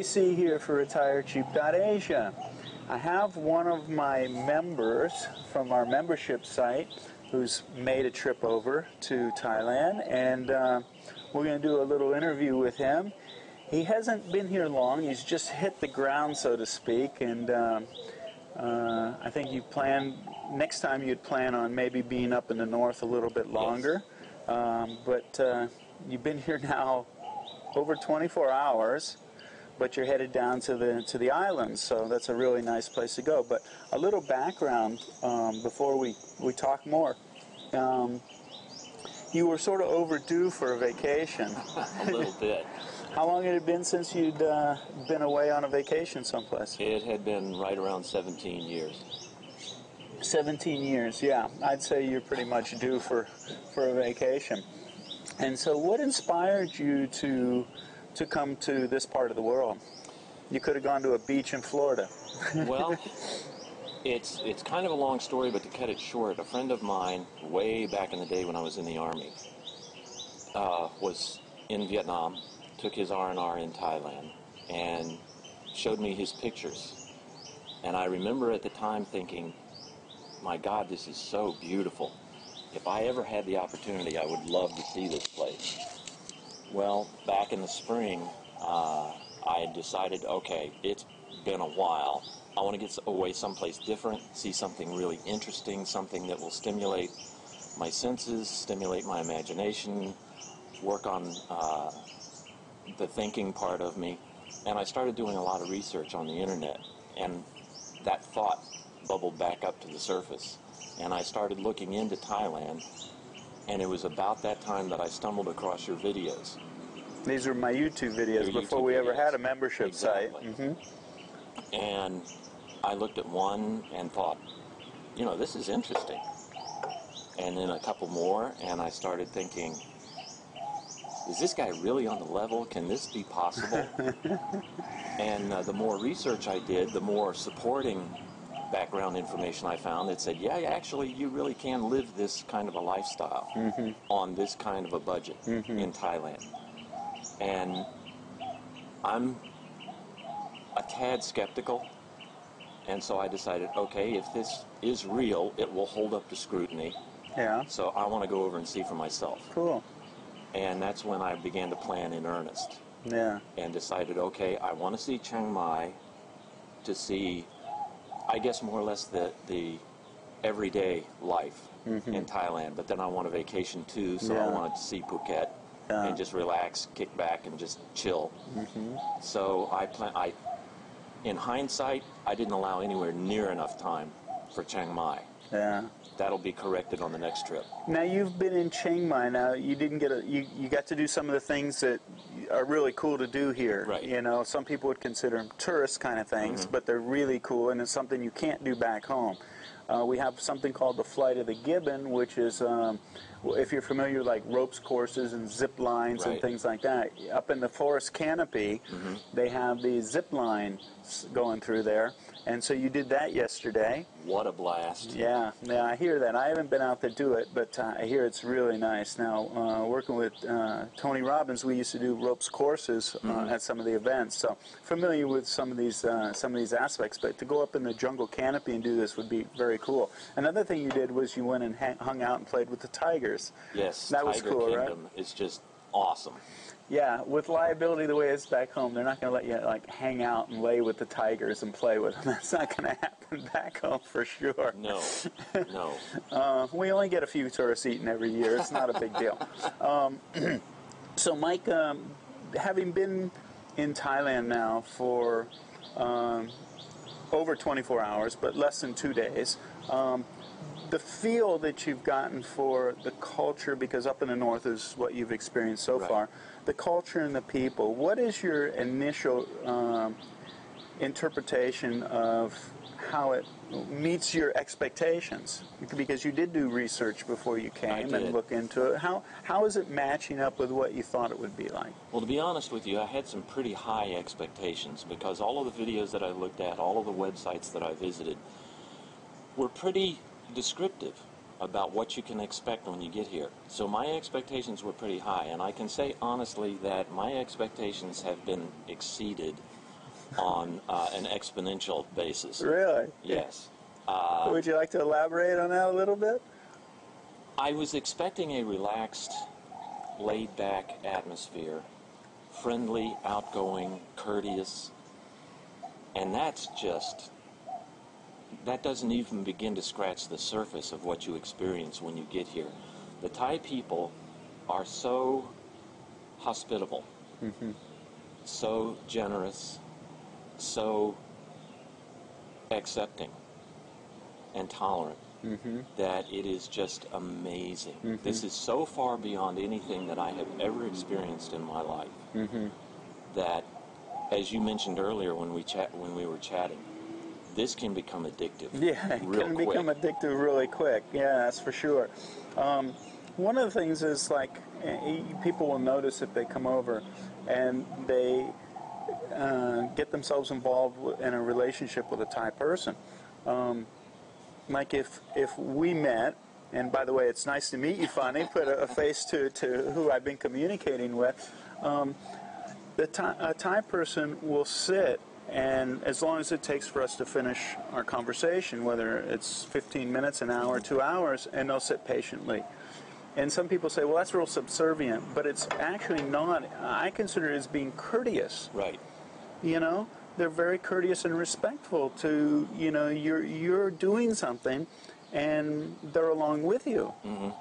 JC here for RetireCheap.Asia. I have one of my members from our membership site who's made a trip over to Thailand, and uh, we're going to do a little interview with him. He hasn't been here long, he's just hit the ground, so to speak, and uh, uh, I think you plan, next time you'd plan on maybe being up in the north a little bit longer. Um, but uh, you've been here now over 24 hours but you're headed down to the to the islands, so that's a really nice place to go. But a little background um, before we we talk more. Um, you were sort of overdue for a vacation. a little bit. How long had it been since you'd uh, been away on a vacation someplace? It had been right around 17 years. 17 years, yeah. I'd say you're pretty much due for, for a vacation. And so, what inspired you to to come to this part of the world? You could have gone to a beach in Florida. well, it's it's kind of a long story, but to cut it short, a friend of mine, way back in the day when I was in the army, uh, was in Vietnam, took his R and R in Thailand, and showed me his pictures. And I remember at the time thinking, "My God, this is so beautiful. If I ever had the opportunity, I would love to see this place." Well, back in the spring, uh, I decided, okay, it's been a while. I want to get away someplace different, see something really interesting, something that will stimulate my senses, stimulate my imagination, work on uh, the thinking part of me. And I started doing a lot of research on the internet, and that thought bubbled back up to the surface. And I started looking into Thailand and it was about that time that I stumbled across your videos. These were my YouTube videos Your before YouTube we ever had a membership Exactly. site. hmm And I looked at one and thought, you know, this is interesting. And then a couple more, and I started thinking, is this guy really on the level? Can this be possible? and uh, the more research I did, the more supporting background information I found that said, yeah, actually, you really can live this kind of a lifestyle mm-hmm. on this kind of a budget mm-hmm. in Thailand. And I'm a tad skeptical. And so I decided, okay, if this is real, it will hold up to scrutiny. Yeah. So I want to go over and see for myself. Cool. And that's when I began to plan in earnest Yeah. and decided, okay, I want to see Chiang Mai to see, I guess more or less the, the everyday life mm-hmm. in Thailand. But then I want a vacation too, so Yeah. I wanted to see Phuket Yeah. and just relax, kick back, and just chill. Mm-hmm. So I plan. I, in hindsight, I didn't allow anywhere near enough time for Chiang Mai. Yeah. That'll be corrected on the next trip. Now you've been in Chiang Mai. Now you didn't get a you, you got to do some of the things that are really cool to do here. Right. You know, some people would consider them tourist kind of things, Mm-hmm. but they're really cool, and it's something you can't do back home. Uh, we have something called the Flight of the Gibbon, which is, um, if you're familiar, with like ropes courses and zip lines and things like that. Up in the forest canopy, Mm-hmm. they have the zip line going through there, and so you did that yesterday. What a blast! Yeah, yeah, I hear that. I haven't been out to do it, but uh, I hear it's really nice. Now, uh, working with uh, Tony Robbins, we used to do ropes courses uh, at some of the events, so familiar with some of these uh, some of these aspects. But to go up in the jungle canopy and do this would be very cool. Another thing you did was you went and hang, hung out and played with the tigers. Yes, That was Tiger cool, right? Kingdom is just awesome. Yeah, with liability the way it's back home, they're not going to let you like hang out and lay with the tigers and play with them. That's not going to happen back home for sure. No, no. Uh, we only get a few tourists eating every year. It's not a big deal. Um, so, Mike, um, having been in Thailand now for um, over 24 hours, but less than two days, um, the feel that you've gotten for the culture, because up in the north is what you've experienced so Right. far, the culture and the people, what is your initial um, interpretation of how it meets your expectations? Because you did do research before you came and look into it. How, how is it matching up with what you thought it would be like? Well, to be honest with you, I had some pretty high expectations because all of the videos that I looked at, all of the websites that I visited, were pretty descriptive. about what you can expect when you get here. So my expectations were pretty high, and I can say honestly that my expectations have been exceeded on uh, an exponential basis. Really? Yes. Would you like to elaborate on that a little bit? I was expecting a relaxed, laid back atmosphere, friendly, outgoing, courteous, and that's just, that doesn't even begin to scratch the surface of what you experience when you get here. The Thai people are so hospitable, mm-hmm. so generous, so accepting and tolerant mm-hmm. that it is just amazing. Mm-hmm. This is so far beyond anything that I have ever experienced in my life that, as you mentioned earlier when we chat when we were chatting, this can become addictive. Yeah, it can quick. become addictive really quick. Yeah, that's for sure. Um, one of the things is like eh, people will notice if they come over and they uh, get themselves involved in a relationship with a Thai person. Um, like if if we met, and by the way, it's nice to meet you, Funny. Put a, a face to, to who I've been communicating with. Um, the Thai, a Thai person will sit, and as long as it takes for us to finish our conversation, whether it's 15 minutes, an hour, two hours, and they'll sit patiently. And some people say, well, that's real subservient, but it's actually not. I consider it as being courteous Right. you know they're very courteous and respectful to you know you're you're doing something and they're along with you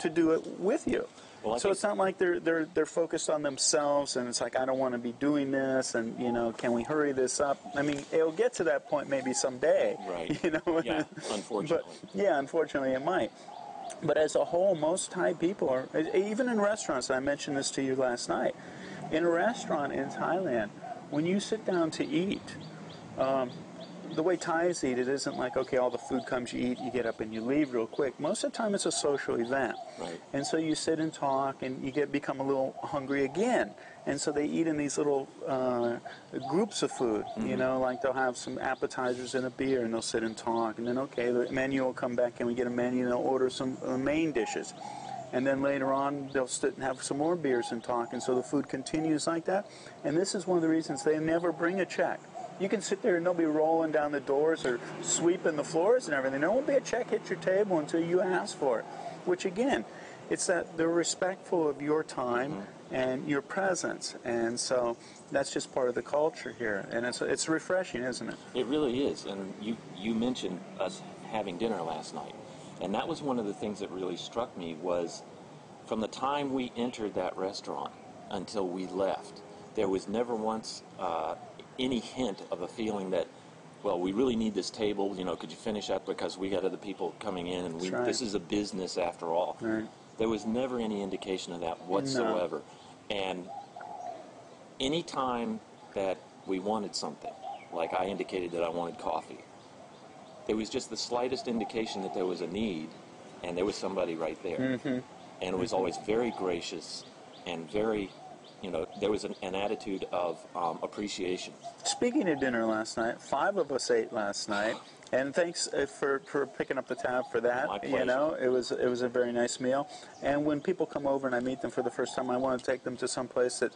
to do it with you Mm-hmm. Well, so it's not like they're they're they're focused on themselves and it's like I don't want to be doing this and you know can we hurry this up I mean it'll get to that point maybe someday Right. you know Yeah, unfortunately. but yeah unfortunately it might but as a whole, most Thai people are, even in restaurants, and I mentioned this to you last night, in a restaurant in Thailand, when you sit down to eat, um, the way Thais eat, it isn't like, okay, all the food comes, you eat, you get up and you leave real quick. Most of the time it's a social event. Right. And so you sit and talk and you get become a little hungry again. And so they eat in these little uh, groups of food, you know, like they'll have some appetizers and a beer and they'll sit and talk. And then, okay, the menu will come back and we get a menu and they'll order some uh, main dishes. And then later on, they'll sit and have some more beers and talk. And so the food continues like that. And this is one of the reasons they never bring a check. You can sit there and they'll be rolling down the doors or sweeping the floors and everything. There won't be a check hit your table until you ask for it. Which again, it's that they're respectful of your time and your presence, and so that's just part of the culture here, and it's it's refreshing, isn't it? It really is. And you, you mentioned us having dinner last night. And that was one of the things that really struck me was from the time we entered that restaurant until we left, there was never once uh, any hint of a feeling that, well, we really need this table. You know, could you finish up because we got other people coming in, and we, right. this is a business after all. Right. There was never any indication of that whatsoever. And any time that we wanted something, like I indicated that I wanted coffee, there was just the slightest indication that there was a need, and there was somebody right there. Mm-hmm. And it was always very gracious and very, you know, there was an, an attitude of um, appreciation. Speaking of dinner last night, five of us ate last night, and thanks uh, for, for picking up the tab for that. You know, it was it was a very nice meal. And when people come over and I meet them for the first time, I want to take them to some place that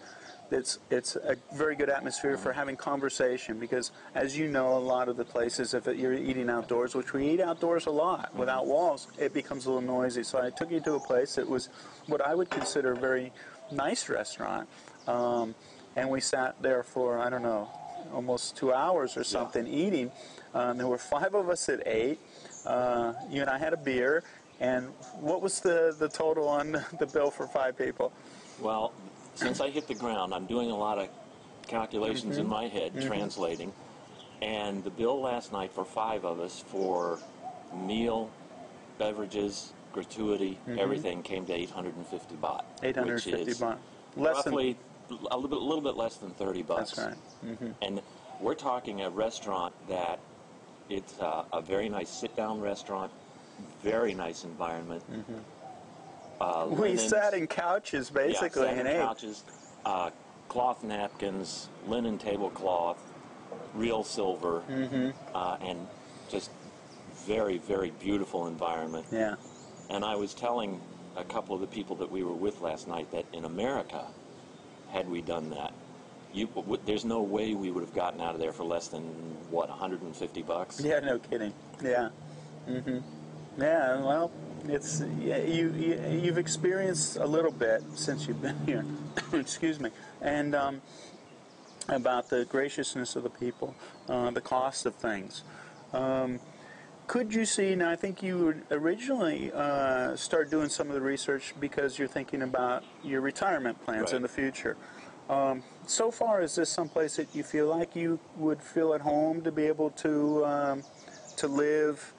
it's it's a very good atmosphere for having conversation because, as you know, a lot of the places, if you're eating outdoors, which we eat outdoors a lot without walls, it becomes a little noisy. So I took you to a place that was what I would consider very nice restaurant, um, and we sat there for I don't know almost two hours or something eating. Um, there were five of us at eight. Uh, you and I had a beer. And what was the, the total on the bill for five people? Well, since I hit the ground, I'm doing a lot of calculations in my head, translating. And the bill last night for five of us for meal, beverages, gratuity, everything came to 850 baht. which 850 is baht. Less roughly a little bit, little bit less than 30 bucks. That's right. And we're talking a restaurant that it's uh, a very nice sit-down restaurant, very nice environment. Uh, than we linens- sat in couches basically yeah, in couches, uh, cloth napkins, linen tablecloth, real silver, Mm-hmm. uh, and just very, very beautiful environment. Yeah. And I was telling a couple of the people that we were with last night that in America, had we done that, you, there's no way we would have gotten out of there for less than what 150 bucks. Yeah, no kidding. Yeah. hmm Yeah. Well, it's yeah, you, you you've experienced a little bit since you've been here. Excuse me. And um, about the graciousness of the people, uh, the cost of things. Um, could you see? Now, I think you would originally uh, start doing some of the research because you're thinking about your retirement plans in the future. Um, so far, is this someplace that you feel like you would feel at home to be able to um, to live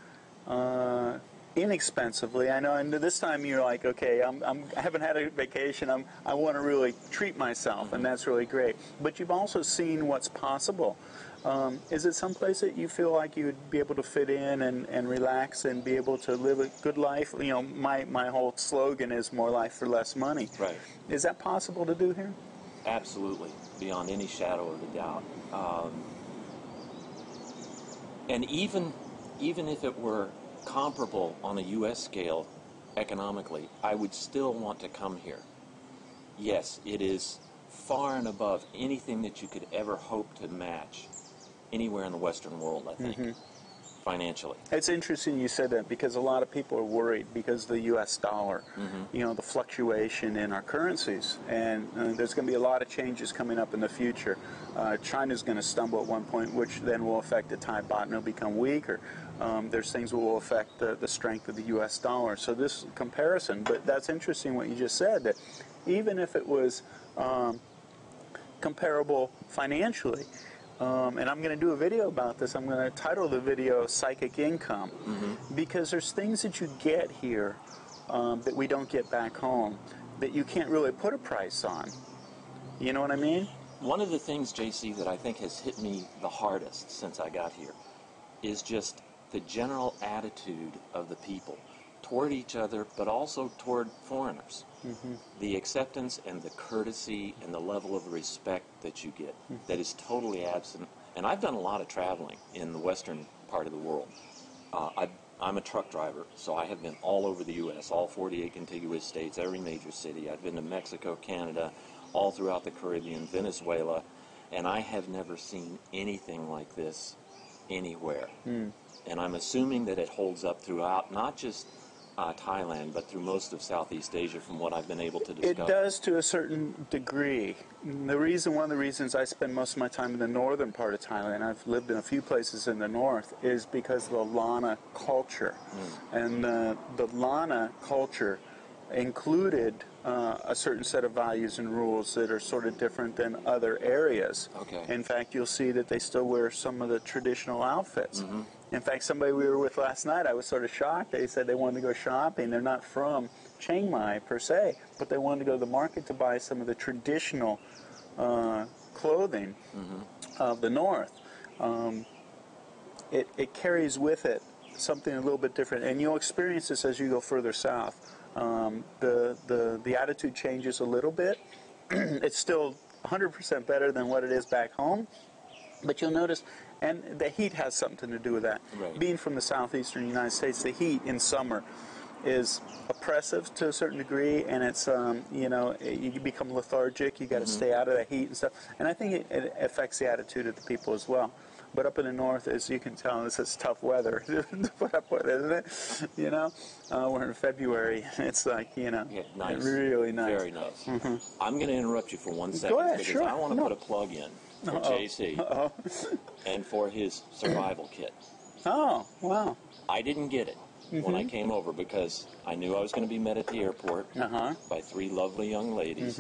uh, inexpensively? I know, and this time you're like, okay, I'm, I'm, I haven't had a vacation. I'm, I want to really treat myself, and that's really great. But you've also seen what's possible. Um, is it someplace that you feel like you would be able to fit in and, and relax and be able to live a good life? You know, my, my whole slogan is more life for less money. Right. Is that possible to do here? Absolutely, beyond any shadow of a doubt. Um, and even even if it were comparable on a U.S. scale economically, I would still want to come here. Yes, it is far and above anything that you could ever hope to match anywhere in the Western world. I think financially. It's interesting you said that because a lot of people are worried because of the U.S. dollar, Mm-hmm. you know, the fluctuation in our currencies, and uh, there's going to be a lot of changes coming up in the future. Uh, China's going to stumble at one point, which then will affect the Thai baht and it'll become weaker. Um, there's things that will affect the, the strength of the U.S. dollar. So this comparison, but that's interesting what you just said that even if it was um, comparable financially. Um, and I'm going to do a video about this. I'm going to title the video Psychic Income because there's things that you get here um, that we don't get back home that you can't really put a price on. You know what I mean? One of the things, JC, that I think has hit me the hardest since I got here is just the general attitude of the people toward each other, but also toward foreigners. Mm-hmm. The acceptance and the courtesy and the level of respect that you get mm-hmm. that is totally absent. And I've done a lot of traveling in the western part of the world. Uh, I, I'm a truck driver, so I have been all over the U.S., all 48 contiguous states, every major city. I've been to Mexico, Canada, all throughout the Caribbean, Venezuela, and I have never seen anything like this anywhere. Hmm. And I'm assuming that it holds up throughout, not just uh, Thailand, but through most of Southeast Asia, from what I've been able to It does to a certain degree. The reason, one of the reasons I spend most of my time in the northern part of Thailand, I've lived in a few places in the north, is because of the Lanna culture. And uh, the Lanna culture included uh, a certain set of values and rules that are sort of different than other areas. Okay. In fact, you'll see that they still wear some of the traditional outfits. In fact, somebody we were with last night, I was sort of shocked. They said they wanted to go shopping. They're not from Chiang Mai per se, but they wanted to go to the market to buy some of the traditional uh, clothing of the North. Um, it, it carries with it something a little bit different, and you'll experience this as you go further south. Um, the, the, the attitude changes a little bit. it's still 100% better than what it is back home, but you'll notice, and the heat has something to do with that. Right. Being from the southeastern United States, the heat in summer is oppressive to a certain degree, and it's um, you know you become lethargic. You got to stay out of the heat and stuff, and I think it, it affects the attitude of the people as well. But up in the north, as you can tell, this is tough weather to put up with, isn't it? You know, uh, we're in February. It's like you know, Yeah, nice. really nice. Mm-hmm. Very nice. I'm going to interrupt you for one second ahead, because sure. I want to No. put a plug in for Uh-oh. JC and for his survival kit. Oh, wow. I didn't get it when I came over because I knew I was going to be met at the airport Uh huh. by three lovely young ladies.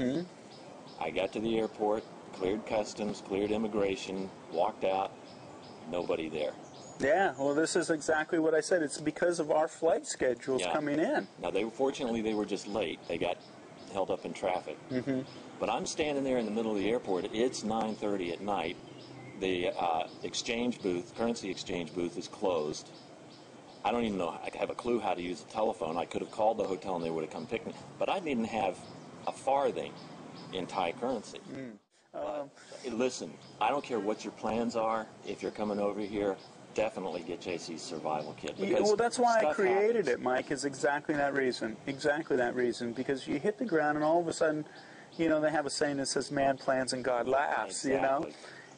I got to the airport, cleared customs, cleared immigration, walked out, nobody there. Yeah. Well, this is exactly what I said. It's because of our flight schedules Yeah. coming in. Now they fortunately they were just late. They got held up in traffic. Mm-hmm. But I'm standing there in the middle of the airport. It's 9:30 at night. The uh, exchange booth, currency exchange booth, is closed. I don't even know. I have a clue how to use the telephone. I could have called the hotel and they would have come pick me. But I didn't have a farthing in Thai currency. Um, But, listen, I don't care what your plans are. If you're coming over here, definitely get JC's survival kit. Yeah, because well, that's why I created happens. it, Mike. Is exactly that reason. Exactly that reason. Because you hit the ground, and all of a sudden, you know, they have a saying that says, "Man plans and God laughs." You know,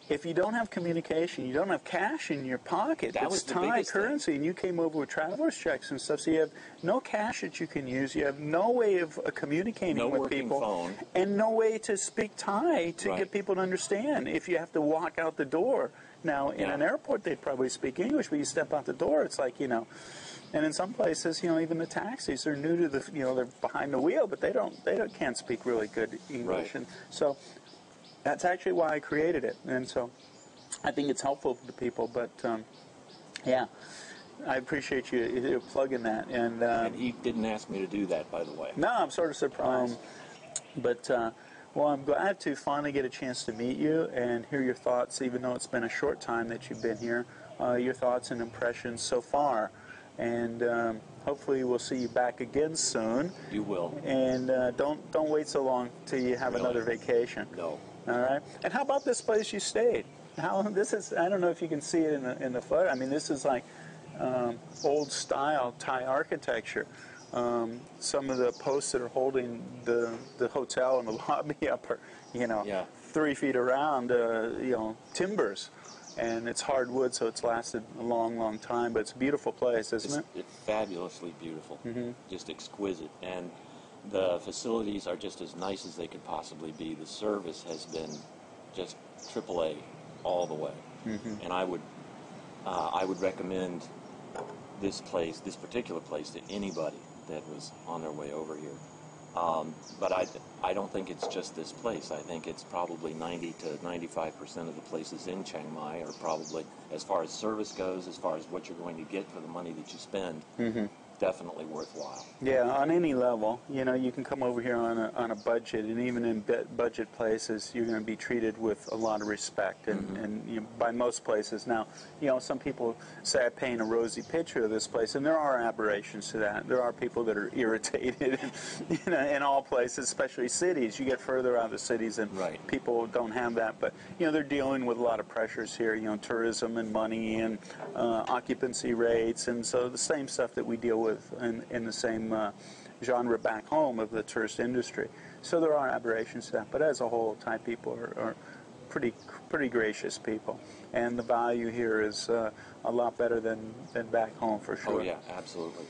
if you don't have communication, you don't have cash in your pocket. That it's was the Thai biggest thing. currency, and you came over with traveler's checks and stuff. So you have no cash that you can use. You have no way of uh, communicating No with people, phone. and no way to speak Thai to Right. get people to understand. If you have to walk out the door. Now, in Yeah. an airport, they'd probably speak English, but you step out the door, it's like, you know, and in some places, you know, even the taxis, they're new to the, you know, they're behind the wheel, but they don't, they don't, can't speak really good English. Right. And so that's actually why I created it. And so I think it's helpful to people, but um, yeah, I appreciate you, you plugging that. And, uh, And he didn't ask me to do that, by the way. no, I'm sort of surprised. but, uh, well, I'm glad to finally get a chance to meet you and hear your thoughts, even though it's been a short time that you've been here, uh, your thoughts and impressions so far. And um, hopefully we'll see you back again soon. You will. And uh, don't don't wait so long till you have Really? another vacation. No. All right. And how about this place you stayed? How this is? I don't know if you can see it in the in the photo. I mean, this is like um, old style Thai architecture. Um, some of the posts that are holding the the hotel and the lobby up are, you know, Yeah. three feet around, uh, you know, timbers, and it's hardwood, so it's lasted a long, long time. But it's a beautiful place, isn't It's, it? it's fabulously beautiful, Mm-hmm. just exquisite, and the facilities are just as nice as they could possibly be. The service has been just AAA all the way, Mm-hmm. and I would uh, I would recommend this place, this particular place, to anybody that was on their way over here. Um, but I, I don't think it's just this place. I think it's probably 90 to 95 percent of the places in Chiang Mai are probably, as far as service goes, as far as what you're going to get for the money that you spend, definitely worthwhile. Yeah, on any level, you know, you can come over here on a, on a budget, and even in bu- budget places, you're going to be treated with a lot of respect, and, and you know, by most places. Now, you know, some people say I paint a rosy picture of this place, and there are aberrations to that. There are people that are irritated, you know, in all places, especially cities. You get further out of the cities, and Right. people don't have that. But you know, they're dealing with a lot of pressures here. You know, tourism and money and uh, occupancy rates, and so the same stuff that we deal with in, in the same uh, genre back home of the tourist industry. So there are aberrations to that. But as a whole, Thai people are, are pretty pretty gracious people, and the value here is uh, a lot better than than back home for sure. Oh yeah, absolutely.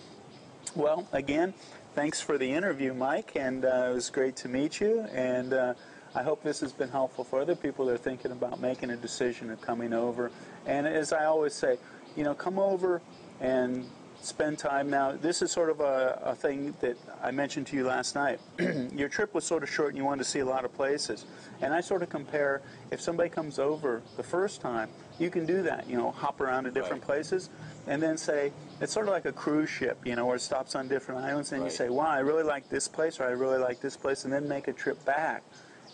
Well, again, thanks for the interview, Mike, and uh, it was great to meet you. And uh, I hope this has been helpful for other people that are thinking about making a decision of coming over. And as I always say, you know, come over and spend time. Now, this is sort of a, a thing that I mentioned to you last night. Your trip was sort of short and you wanted to see a lot of places. And I sort of compare if somebody comes over the first time, you can do that, you know, hop around to different Right. places and then say, it's sort of like a cruise ship, you know, where it stops on different islands and you say, wow, I really like this place or I really like this place, and then make a trip back.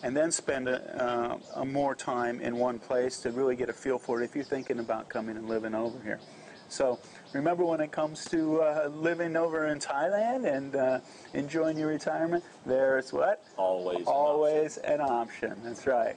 And then spend a, uh, a more time in one place to really get a feel for it if you're thinking about coming and living over here. So remember when it comes to uh, living over in Thailand and uh, enjoying your retirement, there's what? Always. an option. Always an option. That's right.